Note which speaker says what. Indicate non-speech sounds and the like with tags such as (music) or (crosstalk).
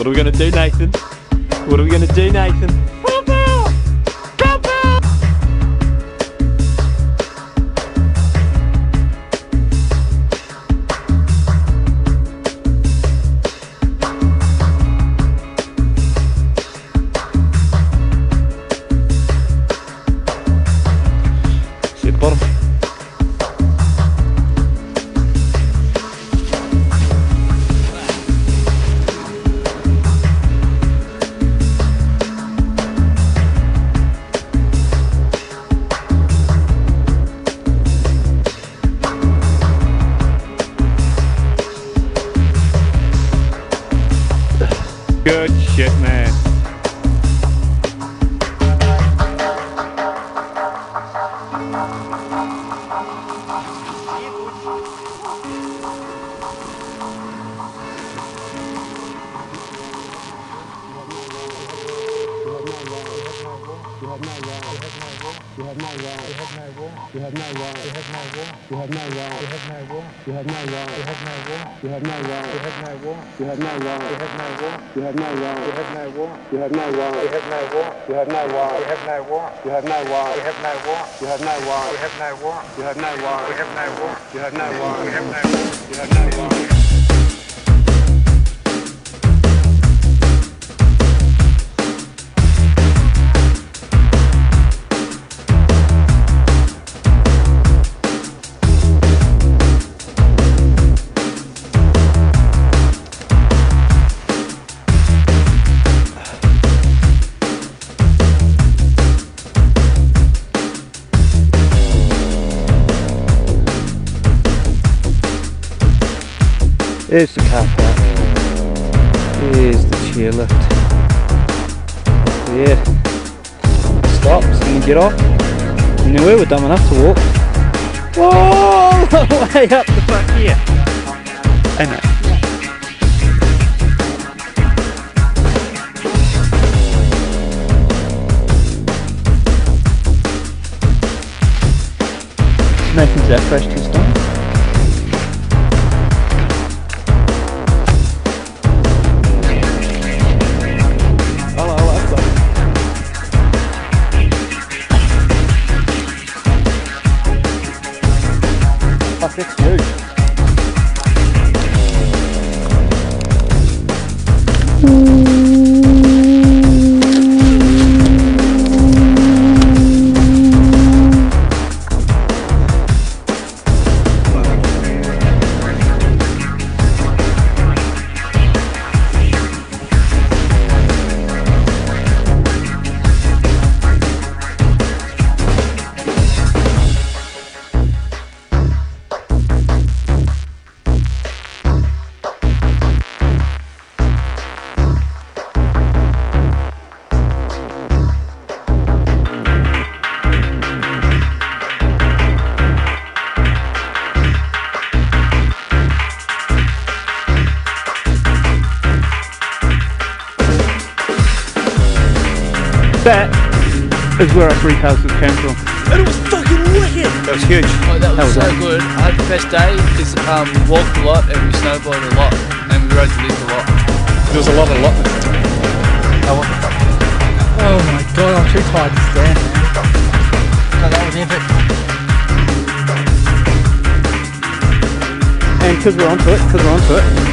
Speaker 1: What are we gonna do, Nathan? What are we gonna do, Nathan? bottom. Good shit, man. You have war. You have no right. You have no war. You have no right. You have no war. You have no right. You have no war. You have no right. You have no war. You have no right. You have no war. You have no right. You have no war. You have no right. You have no war. You have no right. You have no war. You have no right. You have no war. You have no right. You have no war. You have no right. You have no war. You have no right. You have no war. You have no right. You have no war. You have no right. You have no war. Here's the car park. Here's the chairlift. Yeah. Stop so you can get off. And then we were dumb enough to walk. Whoa! (laughs) The way up the back here. Hey mate. Nathan's fresh Six sturgeon. That is where our free houses came from. And it was fucking wicked! That was huge. Oh, that was, was so that. good. I had the best day because um, walked a lot and we snowboarded a lot and we rode the lift a lot. There was a lot of lot. Oh, the Oh my god, I'm too tired to stand. No, that was epic. And because we're onto it, because we're onto it.